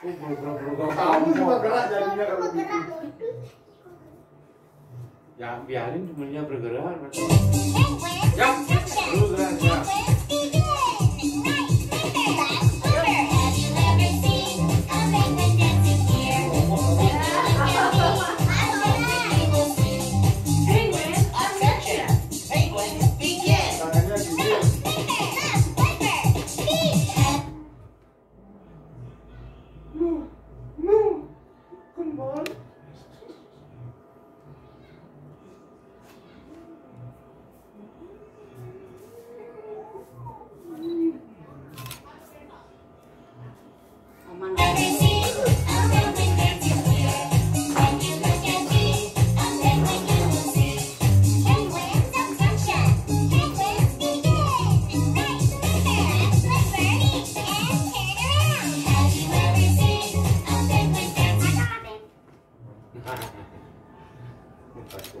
Oh. Kamu juga gerak jadinya kalau gitu. Ya, biarin temennya bergerak. Eh, Ya, lu gerak, gerak. 哎哎哎你快说